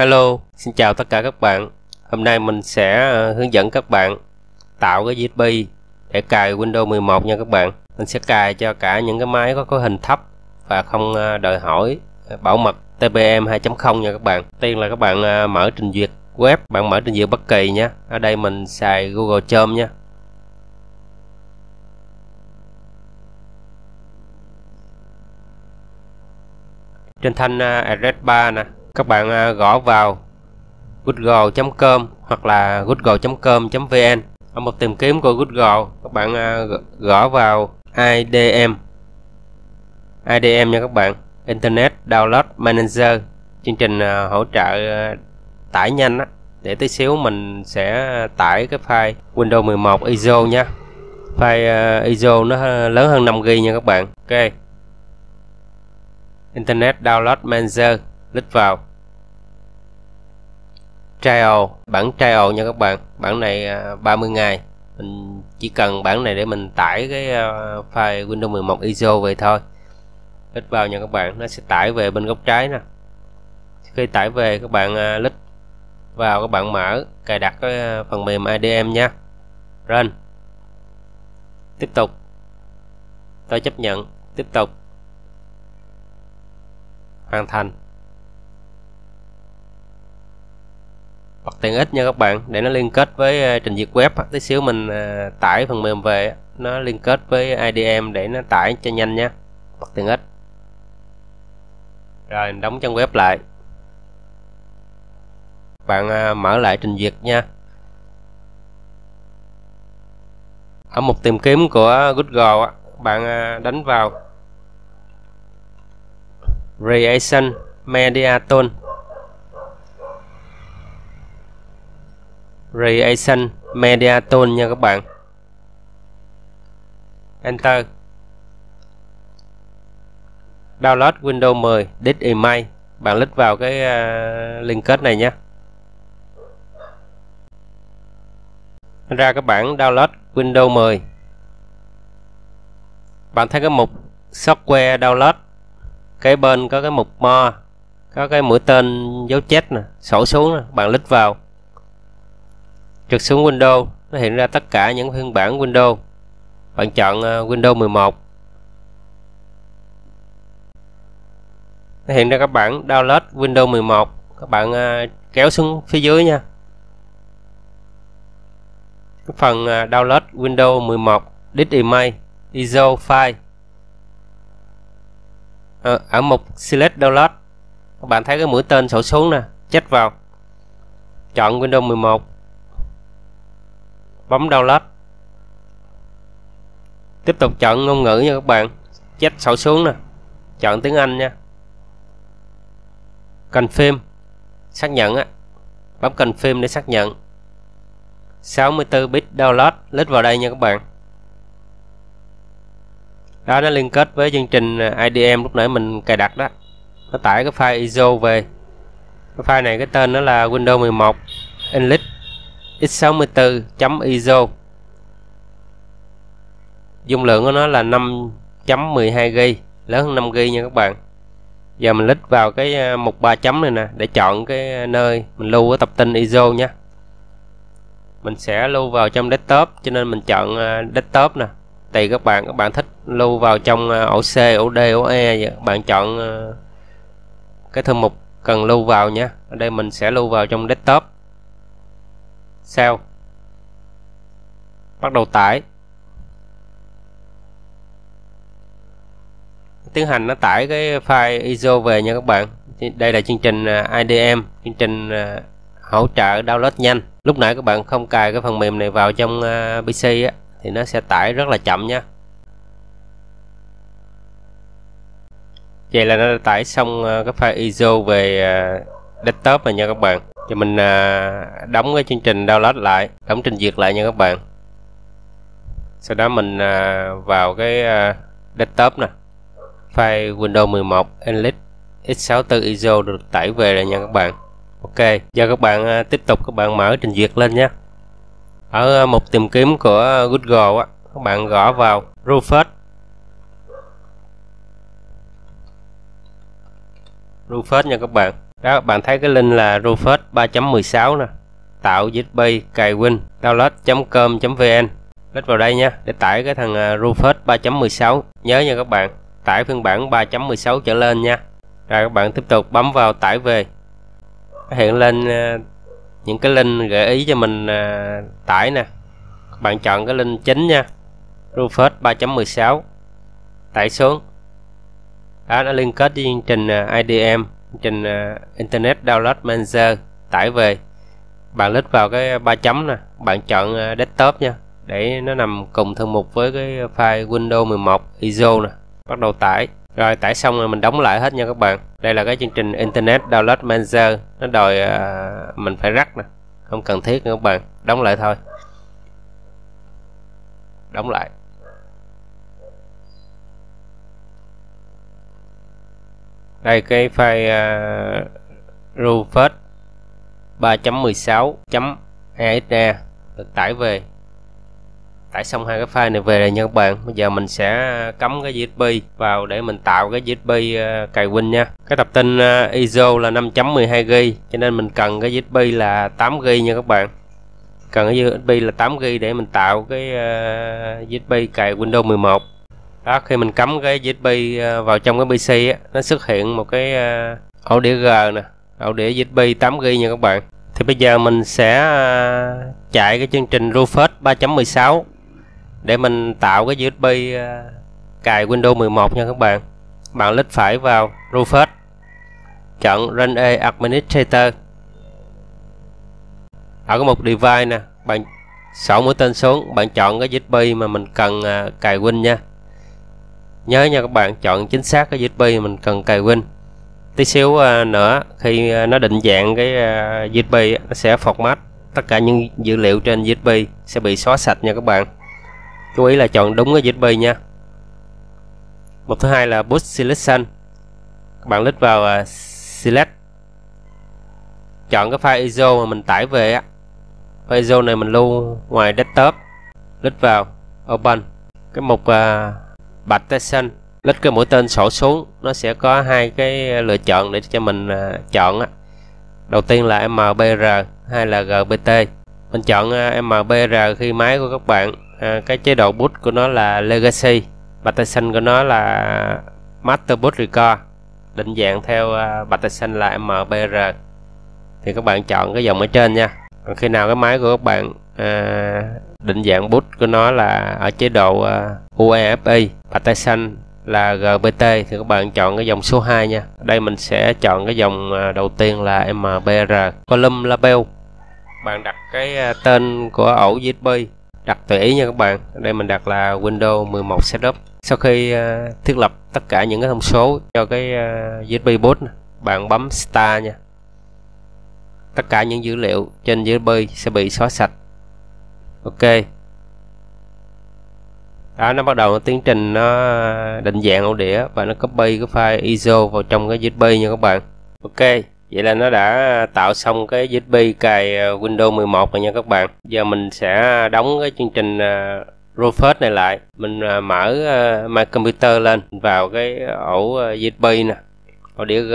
Hello, xin chào tất cả các bạn. Hôm nay mình sẽ ờ, hướng dẫn các bạn tạo cái USB để cài Windows 11 nha các bạn. Mình sẽ cài cho cả những cái máy có cấu hình thấp và không ờ, đòi hỏi bảo mật TPM 2.0 nha các bạn. Tiên là các bạn ờ, mở trình duyệt web, bạn mở trình duyệt bất kỳ nha. Ở đây mình xài Google Chrome nha. Trên thanh address bar nè, các bạn à, gõ vào google.com hoặc là google.com.vn ở một tìm kiếm của Google, các bạn à, gõ vào IDM IDM nha các bạn. Internet Download Manager. Chương trình à, hỗ trợ tải nhanh á. Để tí xíu mình sẽ tải cái file Windows 11 ISO nha. File ISO nó lớn hơn 5GB nha các bạn. Ok. Internet Download Manager click vào. Trial. Bản trial nha các bạn. Bản này à, 30 ngày. Mình chỉ cần bản này để mình tải cái à, file Windows 11 ISO về thôi. Click vào nha các bạn. Nó sẽ tải về bên góc trái nè. Khi tải về, các bạn à, click vào, các bạn mở, cài đặt cái phần mềm IDM nha. Run. Tiếp tục. Tôi chấp nhận. Tiếp tục. Hoàn thành. Hoặc tiện ích nha các bạn. Để nó liên kết với ờ, trình duyệt web tí xíu mình ờ, tải phần mềm về nó liên kết với IDM để nó tải cho nhanh nha. Hoặc tiện ích. Rồi đóng trang web lại. Bạn ờ, mở lại trình duyệt nha. Ở mục tìm kiếm của Google bạn đánh vào Reaction Media Tool. Reaction Media Tool nha các bạn. Enter. Download Windows 10 Disk Email bạn click vào cái uh, link kết này nhé. Ra các bản download Windows 10 bạn thấy cái mục software download cái bên có cái mục mo có cái mũi tên dấu chết nè sổ xuống nè bạn lít vào trượt xuống Windows nó hiện ra tất cả những phiên bản Windows bạn chọn ờ, Windows 11 nó hiện ra các bản download Windows 11 các bạn ờ, kéo xuống phía dưới nha. Cái phần ờ, download Windows 11 disk image ISO file. À, ở mục select download các bạn thấy cái mũi tên sổ xuống nè chết vào. Chọn Windows 11 bấm download tiếp tục chọn ngôn ngữ nha các bạn. Chết sổ xuống nè. Chọn tiếng Anh nha. Cần phim xác nhận á. Bấm cần phim để xác nhận. 64 bit download lít vào đây nha các bạn. Đó, nó liên kết với chương trình à, IDM lúc nãy mình cài đặt đó. Nó tải cái file ISO về cái file này, cái tên nó là Windows 11 English x64.iso dung lượng của nó là 5.12GB lớn hơn 5GB nha các bạn. Giờ mình lít vào cái à, mục 3 chấm này nè, để chọn cái nơi mình lưu cái tập tin ISO nha. Mình sẽ lưu vào trong desktop, cho nên mình chọn à, desktop nè. Tùy các bạn các bạn thích lưu vào trong à, ổ C, ổ D, ổ E vậy, các bạn chọn cái thư mục cần lưu vào nha. Ở đây mình sẽ lưu vào trong desktop. Sell bắt đầu tải. Tiến hành nó tải cái file ISO về nha các bạn. Đây là chương trình à, IDM chương trình à, hỗ trợ download nhanh. Lúc nãy các bạn không cài cái phần mềm này vào trong à, PC á, thì nó sẽ tải rất là chậm nha. Vậy là nó đã tải xong cái file ISO về desktop rồi nha các bạn thì mình à, đóng cái chương trình download lại đóng trình duyệt lại nha các bạn. Sau đó mình à, vào cái à, desktop nè. File Windows 11 Enlit x64 ISO được tải về rồi nha các bạn. Ok giờ các bạn à, tiếp tục các bạn mở trình duyệt lên nhé ở à, mục tìm kiếm của Google á các bạn gõ vào Rufus Rufus nha các bạn đó, bạn thấy cái link là Rufus 3.16 nè. Tạo USB cài Win download.com.vn click vào đây nha, để tải cái thằng à, Rufus 3.16 nhớ nha các bạn, tải phiên bản 3.16 trở lên nha. Rồi các bạn tiếp tục bấm vào tải về. Hiện lên à, những cái link gợi ý cho mình à, tải nè. Các bạn chọn cái link chính nha. Rufus 3.16 tải xuống. Đó, nó liên kết với chương trình IDM chương trình à, Internet Download Manager tải về. Bạn lít vào cái ba chấm nè bạn chọn à, desktop nha để nó nằm cùng thư mục với cái file Windows 11 ISO nè bắt đầu tải. Rồi tải xong rồi mình đóng lại hết nha các bạn. Đây là cái chương trình Internet Download Manager nó đòi uh, mình phải rắc nè không cần thiết nữa các bạn. Đóng lại thôi. Đóng lại. Đây cái file uh, Rufus 3.16.exe được tải về. Tải xong hai cái file này về rồi nha các bạn. Bây giờ mình sẽ cắm cái USB vào để mình tạo cái USB uh, à, cài Win nha. Cái tập tin à, uh, ISO là 5.12GB cho nên mình cần cái USB là 8GB nha các bạn. Cần cái USB là 8GB để mình tạo cái uh, USB cài Windows 11 đó khi mình cắm cái USB ờ, vào trong cái PC á, nó xuất hiện một cái ờ, ổ đĩa G nè. Ổ đĩa USB 8GB nha các bạn. Thì bây giờ mình sẽ ờ, chạy cái chương trình Rufus 3.16 để mình tạo cái USB cài Windows 11 nha các bạn. Bạn click phải vào Rufus chọn Run A Administrator. Ở cái một device nè bạn sổ mũi tên xuống bạn chọn cái USB mà mình cần cài Win nha nhớ nha các bạn, chọn chính xác cái USB mình cần cài Win. Tí xíu à, nữa, khi à, nó định dạng cái à, USB nó sẽ format tất cả những dữ liệu trên USB sẽ bị xóa sạch nha các bạn. Chú ý là chọn đúng cái USB nha. Một thứ hai là boot selection. Các bạn click vào select. Chọn cái file ISO mà mình tải về á. File ISO này mình lưu ngoài desktop. Click vào, open. Cái mục bật tay xanh lít cái mũi tên sổ xuống nó sẽ có hai cái lựa chọn để cho mình à, chọn đầu tiên là MBR hay là GBT. mình chọn à, MBR khi máy của các bạn à, cái chế độ boot của nó là legacy. Partition của nó là master boot record định dạng theo Bạch tay xanh là mbr thì các bạn chọn cái dòng ở trên nha. Còn khi nào cái máy của các bạn à, định dạng boot của nó là ở chế độ ờ, uh, UEFI partition là GPT thì các bạn chọn cái dòng số 2 nha. Đây mình sẽ chọn cái dòng ờ, đầu tiên là MBR column label. Bạn đặt cái ờ, tên của ổ USB đặt tùy ý nha các bạn. Đây mình đặt là Windows 11 setup. Sau khi thiết lập tất cả những cái thông số cho cái USB boot bạn bấm start nha. Tất cả những dữ liệu trên USB sẽ bị xóa sạch ok đó nó bắt đầu nó tiến trình nó định dạng ổ đĩa và nó copy cái file ISO vào trong cái USB nha các bạn ok Vậy là nó đã tạo xong cái USB cài ờ, Windows 11 rồi nha các bạn. Giờ mình sẽ đóng cái chương trình ờ, Rufus này lại. Mình ờ, mở My Computer lên vào cái ổ USB nè, ổ đĩa G.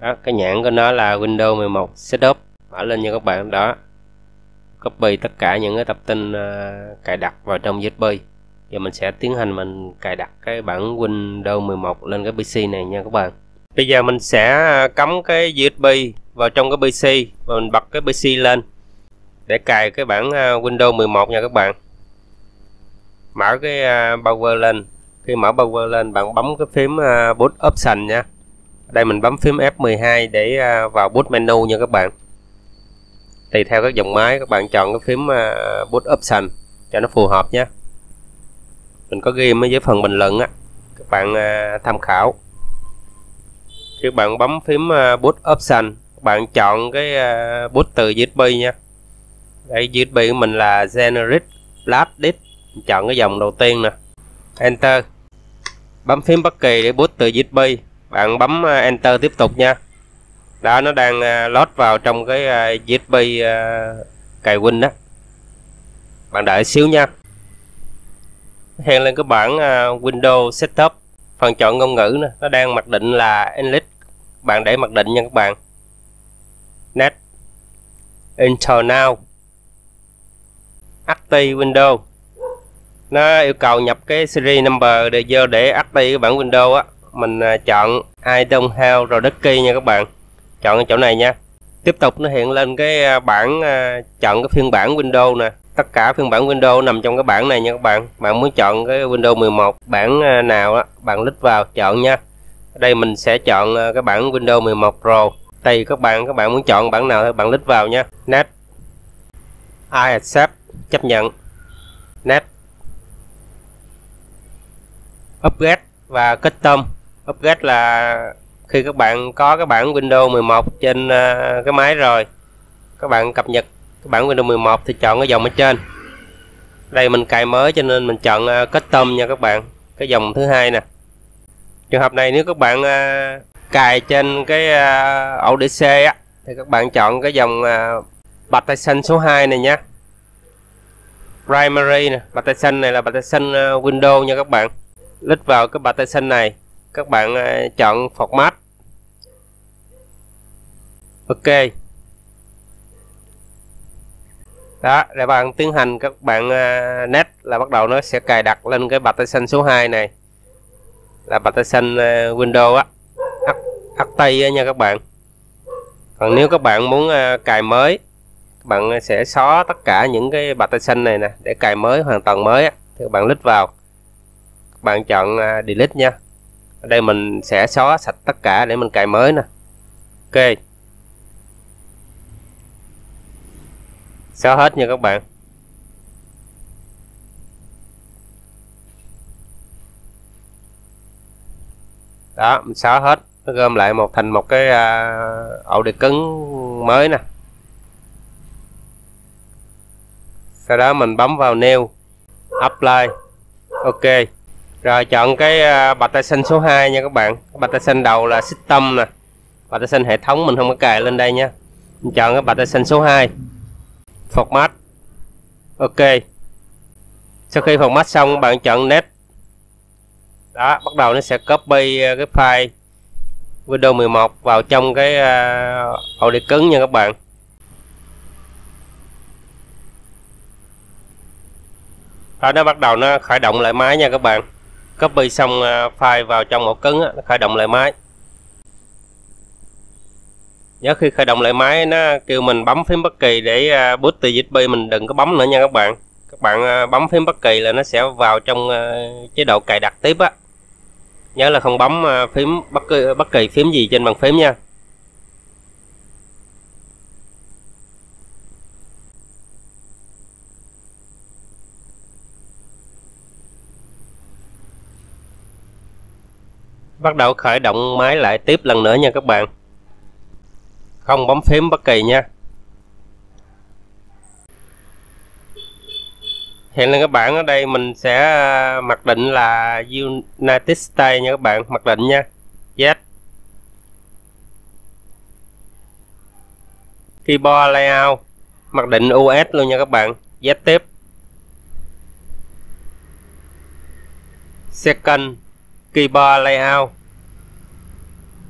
Đó, cái nhãn của nó là Windows 11 Setup. Mở lên nha các bạn đó. Copy tất cả những cái tập tin ờ, cài đặt vào trong USB. Giờ mình sẽ tiến hành mình cài đặt cái bản Windows 11 lên cái PC này nha các bạn. Bây giờ mình sẽ ờ, cắm cái USB vào trong cái PC và mình bật cái PC lên để cài cái bản ờ, Windows 11 nha các bạn. Mở cái power lên. Khi mở power lên, bạn bấm cái phím boot option nha. Đây mình bấm phím F12 để vào boot menu nha các bạn. Tùy theo các dòng máy, các bạn chọn cái phím à, boot option cho nó phù hợp nhé. Mình có ghi ở dưới phần bình luận á. Các bạn à, tham khảo. Khi bạn bấm phím à, boot option bạn chọn cái boot từ USB nha. Đây, USB của mình là generic flash disk. Chọn cái dòng đầu tiên nè. Enter. Bấm phím bất kỳ để boot từ USB. Bạn bấm enter tiếp tục nha đó, nó đang à, load vào trong cái à, USB à, cài Win đó. Bạn đợi xíu nha. Hiện lên cái bảng Windows Setup. Phần chọn ngôn ngữ nè nó đang mặc định là English bạn để mặc định nha các bạn. Net. Internal active window. Nó yêu cầu nhập cái series number để vô để active cái bản windows á. Mình chọn I don't have product key nha các bạn chọn ở chỗ này nha. Tiếp tục nó hiện lên cái à, bảng à, chọn cái phiên bản Windows nè. Tất cả phiên bản Windows nằm trong cái bảng này nha các bạn. Bạn muốn chọn cái Windows 11 bản à, nào đó bạn click vào, chọn nha. Đây mình sẽ chọn cái bản Windows 11 Pro tùy các bạn các bạn muốn chọn bản nào thì bạn click vào nha. Net I accept. Chấp nhận. Net upgrade và custom. Upgrade là khi các bạn có cái bản Windows 11 trên à, cái máy rồi, các bạn cập nhật cái bản Windows 11 thì chọn cái dòng ở trên. Đây mình cài mới cho nên mình chọn à, custom nha các bạn, cái dòng thứ hai nè. Trường hợp này nếu các bạn à, cài trên cái ổ đĩa C á, thì các bạn chọn cái dòng partition số 2 này nhé. Primary nè, partition này là partition Windows nha các bạn. Lít vào cái partition này các bạn ờ, chọn format. Ok. Đó để bạn tiến hành các bạn ờ, uh, net là bắt đầu nó sẽ cài đặt lên cái bạch tay xanh số 2 này. Là bạch tay xanh ờ, uh, Windows á. Ắt tay nha các bạn. Còn nếu các bạn muốn uh, cài mới các bạn sẽ xóa tất cả những cái bạch tay xanh này nè để cài mới hoàn toàn mới á. Thì các bạn lít vào. Các bạn chọn uh, delete nha ở đây mình sẽ xóa sạch tất cả để mình cài mới nè. Ok. Xóa hết nha các bạn. Đó mình xóa hết. Nó gom lại một thành một cái uh, ổ đĩa cứng mới nè. Sau đó mình bấm vào new apply. Ok rồi, chọn cái à, bạch tay xanh số 2 nha các bạn. Bạch tay xanh đầu là system nè. Bạch tay xanh hệ thống mình không có cài lên đây nha. Mình chọn cái bạch tay xanh số 2 format. Ok. Sau khi format xong bạn chọn net. Đó, bắt đầu nó sẽ copy à, cái file Windows 11 vào trong cái à, ổ đĩa cứng nha các bạn. Đó, nó bắt đầu nó khởi động lại máy nha các bạn copy xong à, file vào trong ổ cứng nó khởi động lại máy. Nhớ khi khởi động lại máy nó kêu mình bấm phím bất kỳ để à, boot từ USB mình đừng có bấm nữa nha các bạn. Các bạn à, bấm phím bất kỳ là nó sẽ vào trong chế độ cài đặt tiếp á. Nhớ là không bấm phím bất kỳ, bất kỳ phím gì trên bàn phím nha. Bắt đầu khởi động máy lại tiếp lần nữa nha các bạn. Không bấm phím bất kỳ nha. Hiện lên các bạn ở đây mình sẽ à, mặc định là United States nha các bạn. Mặc định nha. Z keyboard layout. Mặc định US luôn nha các bạn. Z tiếp. Second keyboard layout.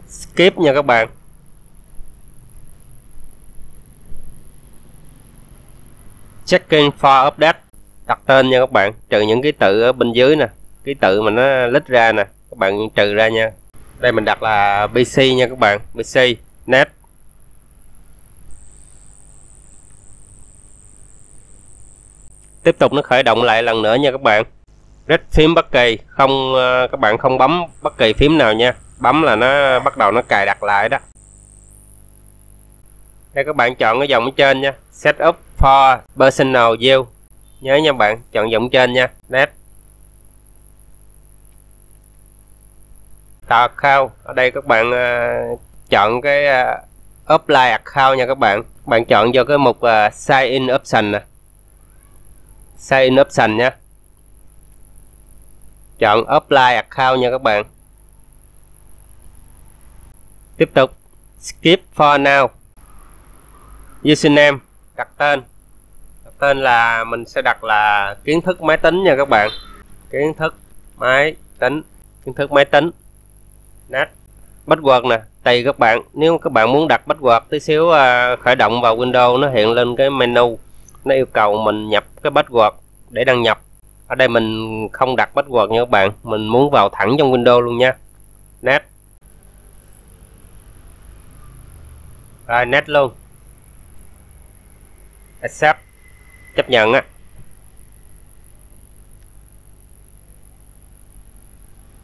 Skip nha các bạn. Checking for update. Đặt tên nha các bạn. Trừ những ký tự ở bên dưới nè. Ký tự mà nó lít ra nè. Các bạn trừ ra nha. Đây mình đặt là pc nha các bạn. Pc net. Tiếp tục nó khởi động lại lần nữa nha các bạn red phím bất kỳ. Không ờ, các bạn không bấm bất kỳ phím nào nha. Bấm là nó bắt đầu nó cài đặt lại đó. Đây các bạn chọn cái dòng ở trên nha. Setup for personal view. Nhớ nha bạn chọn dòng trên nha. Net. Tạo account. Ở đây các bạn uh, chọn cái ờ, uh, offline account nha các bạn. Các bạn chọn vô cái mục uh, sign in option nè. Sign in option nha chọn apply account nha các bạn. Tiếp tục. Skip for now. Username, đặt tên. Tên là mình sẽ đặt là kiến thức máy tính nha các bạn. Kiến thức máy tính. Kiến thức máy tính. Net password nè. Tùy các bạn. Nếu các bạn muốn đặt password tí xíu à, khởi động vào Windows, nó hiện lên cái menu. Nó yêu cầu mình nhập cái password để đăng nhập ở đây mình không đặt password nha các bạn. Mình muốn vào thẳng trong Windows luôn nha. Net rồi net luôn. Accept. Chấp nhận á.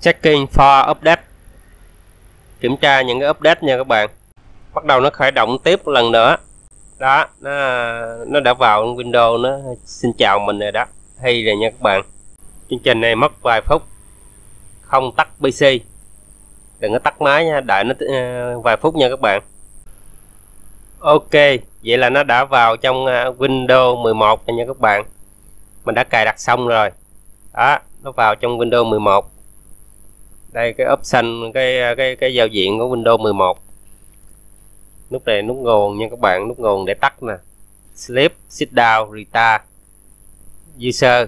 Checking for update. Kiểm tra những cái update nha các bạn. Bắt đầu nó khởi động tiếp lần nữa. Đó, nó nó đã vào Windows nó xin chào mình rồi đó thi rồi nha các bạn. Chương trình này mất vài phút. Không tắt PC đừng có tắt máy nha đợi nó uh, vài phút nha các bạn. Ok vậy là nó đã vào trong uh, Windows 11 rồi nha các bạn. Mình đã cài đặt xong rồi. Đó nó vào trong Windows 11 đây cái option cái ờ, cái cái giao diện của Windows 11 nút này nút nguồn nha các bạn nút nguồn để tắt nè. Sleep sit down di sơ.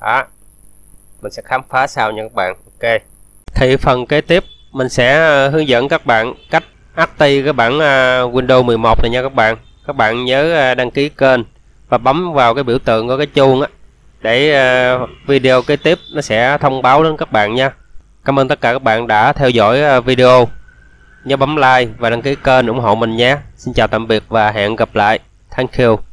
Đó. Mình sẽ khám phá sau nha các bạn. Ok. Thì phần kế tiếp, mình sẽ ờ, hướng dẫn các bạn cách update cái bản ờ, Windows 11 này nha các bạn. Các bạn nhớ ờ, đăng ký kênh và bấm vào cái biểu tượng của cái chuông á, để video kế tiếp nó sẽ thông báo đến các bạn nha. Cảm ơn tất cả các bạn đã theo dõi video. Nhớ bấm like và đăng ký kênh ủng hộ mình nhé. Xin chào tạm biệt và hẹn gặp lại. Thank you.